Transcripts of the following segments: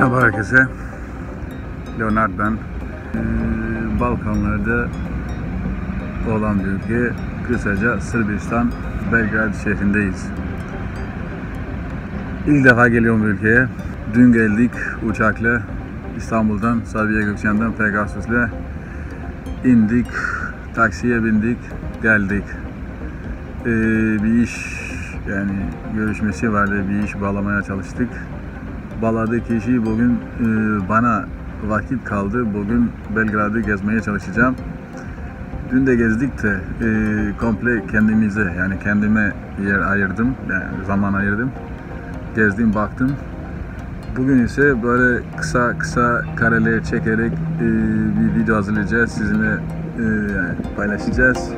Merhaba herkese. Leonard ben. Ee, Balkanlarda olan bir ülke. Kısaca Sırbistan, Belgrad şehrindeyiz. İlk defa geliyorum bu ülkeye. Dün geldik uçakla İstanbul'dan Sabiha Gökçen'den Pegasus'la indik, taksiye bindik, geldik. Ee, bir iş yani görüşmesi vardı, bir iş bağlamaya çalıştık. Bağladığı kişi bugün e, bana vakit kaldı. Bugün Belgrad'ı gezmeye çalışacağım. Dün de gezdik de e, komple kendimize yani kendime yer ayırdım. Yani zaman ayırdım. Gezdim baktım. Bugün ise böyle kısa kısa kareler çekerek e, bir video hazırlayacağız. Sizinle e, paylaşacağız.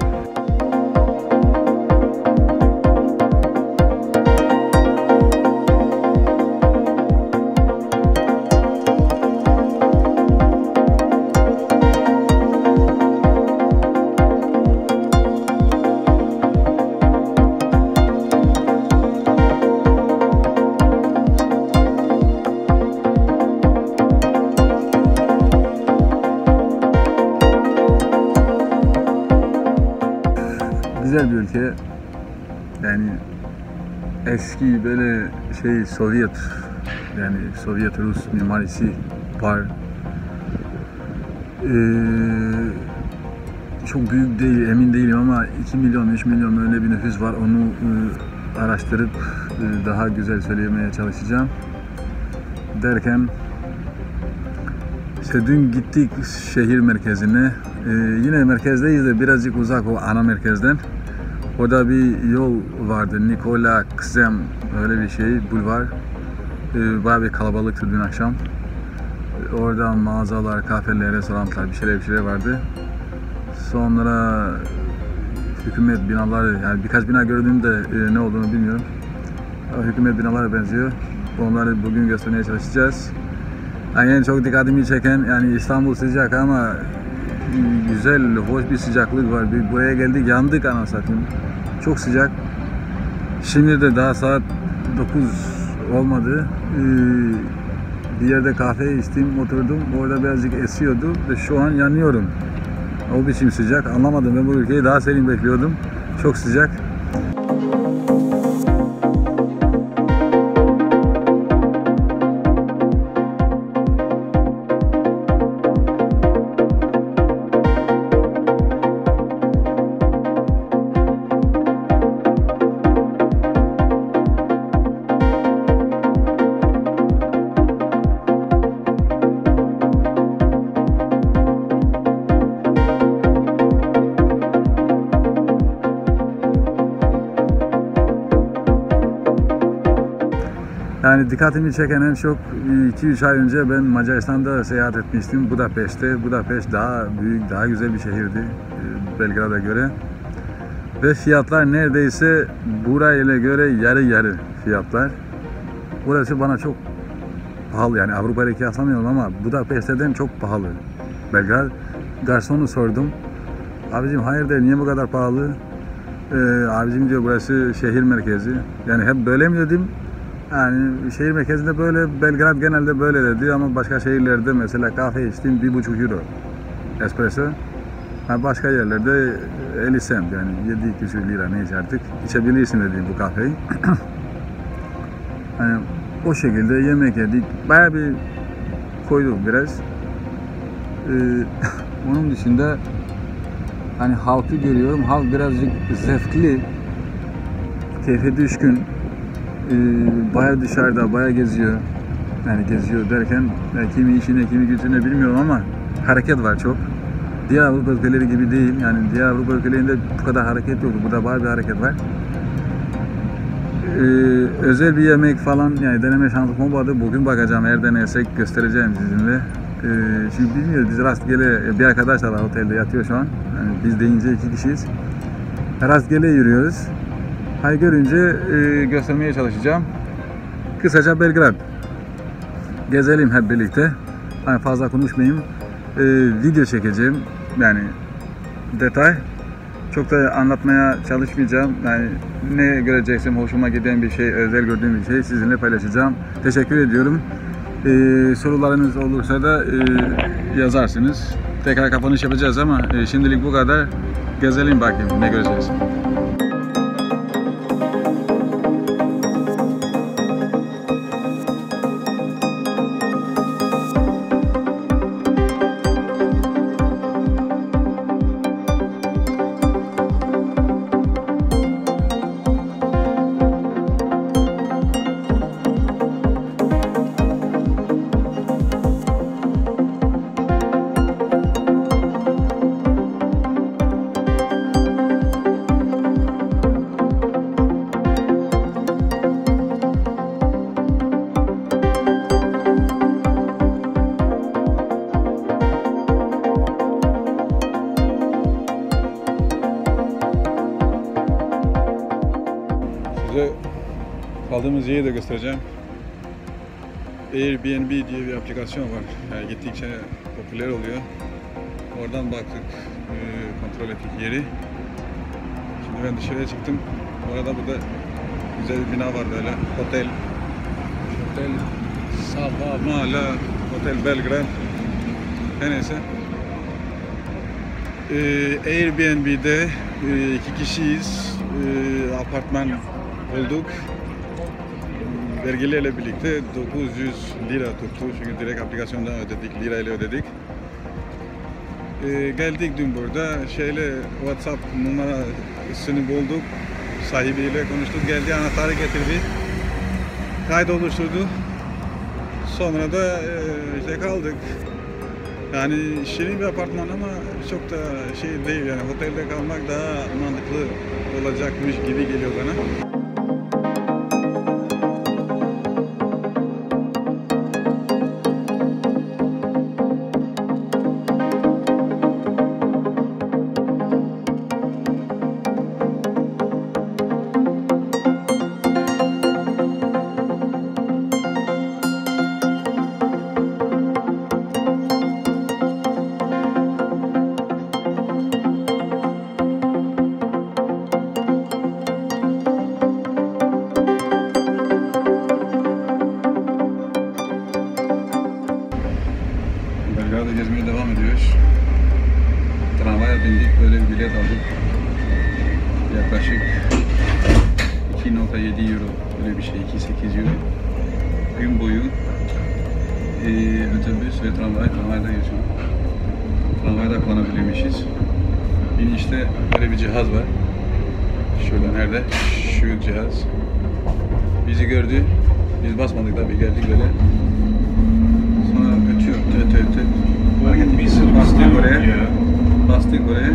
Güzel bir ülke. Yani eski böyle şey Sovyet yani Sovyet Rus mimarisi var. Ee, çok büyük değil emin değilim ama 2 milyon 3 milyon öyle bir nüfus var onu e, araştırıp e, daha güzel söylemeye çalışacağım derken işte dün gittik şehir merkezine. Ee, yine merkezdeyiz de birazcık uzak o ana merkezden. Orada bir yol vardı. Nikola Kzem öyle bir şey. Bulvar. Ee, bayağı bir kalabalıktı dün akşam. Orada mağazalar, kafeler, restoranlar bir şeyler bir şeyler vardı. Sonra hükümet binaları yani birkaç bina gördüğümde e, ne olduğunu bilmiyorum. Hükümet binalara benziyor. Onları bugün göstermeye çalışacağız. Yani en çok dikkatimi çeken yani İstanbul sıcak ama güzel, hoş bir sıcaklık var. Bir buraya geldik yandık ana satayım. Çok sıcak. Şimdi de daha saat 9 olmadı. Ee, bir yerde kahve içtim, oturdum. Orada birazcık esiyordu ve şu an yanıyorum. O biçim sıcak. Anlamadım. Ben bu ülkeyi daha serin bekliyordum. Çok sıcak. Yani dikkatimi çeken en çok 2-3 ay önce ben Macaristan'da seyahat etmiştim. Budapeşte. Budapeşt daha büyük, daha güzel bir şehirdi e, Belgrad'a göre. Ve fiyatlar neredeyse burayla göre yarı yarı fiyatlar. Burası bana çok pahalı yani Avrupa ile kıyaslamıyorum ama Budapeşte'den çok pahalı. Belgrad. Garsonu sordum. Abicim hayırdır niye bu kadar pahalı? Ee, abicim diyor burası şehir merkezi. Yani hep böyle mi dedim? Yani şehir merkezinde böyle, Belgrad genelde böyle dedi ama başka şehirlerde mesela kahve içtim bir buçuk euro espresso. Ha başka yerlerde 50 cent yani 7 küsür lira neyse artık içebilirsin dedi bu kahveyi. yani o şekilde yemek yedik. Baya bir koyduk biraz. Ee, onun dışında hani halkı görüyorum. Halk birazcık zevkli, keyfe düşkün e, baya dışarıda, baya geziyor. Yani geziyor derken yani kimi işine, kimi gücüne bilmiyorum ama hareket var çok. Diğer Avrupa ülkeleri gibi değil. Yani diğer Avrupa ülkelerinde bu kadar hareket yok. Burada baya bir hareket var. Ee, özel bir yemek falan yani deneme şansım olmadı. Bugün bakacağım eğer denersek göstereceğim sizinle. Ee, şimdi bilmiyoruz biz rastgele bir arkadaş da var otelde yatıyor şu an. Yani biz deyince iki kişiyiz. Rastgele yürüyoruz. Hay görünce e, göstermeye çalışacağım. Kısaca Belgrad. Gezelim hep birlikte. Hani fazla konuşmayayım. E, video çekeceğim. Yani detay. Çok da anlatmaya çalışmayacağım. Yani ne göreceksem hoşuma giden bir şey, özel gördüğüm bir şey sizinle paylaşacağım. Teşekkür ediyorum. E, sorularınız olursa da e, yazarsınız. tekrar kapanış yapacağız ama e, şimdilik bu kadar. Gezelim bakayım ne göreceğiz. Kaldığımız yeri de göstereceğim. Airbnb diye bir aplikasyon var. Yani gittikçe popüler oluyor. Oradan baktık, e, kontrol ettik yeri. Şimdi ben dışarıya çıktım. Orada burada güzel bir bina var böyle. Otel. Otel Savamala. Otel Belgrad. Her neyse. E, Airbnb'de e, iki kişiyiz. E, apartman bulduk. Vergilerle birlikte 900 lira tuttu. Çünkü direkt aplikasyondan ödedik, lirayla ödedik. Ee, geldik dün burada. Şeyle WhatsApp numarasını bulduk. Sahibiyle konuştuk. Geldi anahtarı getirdi. Kayıt oluşturdu. Sonra da e, işte kaldık. Yani şirin bir apartman ama çok da şey değil yani otelde kalmak daha mantıklı olacakmış gibi geliyor bana. E, otobüs ve tramvay, tramvayda geçiyor. Tramvayda kullanabilirmişiz. İnişte böyle bir cihaz var. Şurada nerede? Şu cihaz. Bizi gördü. Biz basmadık tabii geldik böyle. Sonra ötüyor, öte öte. Fark ettik biz bastık oraya. Bastık oraya.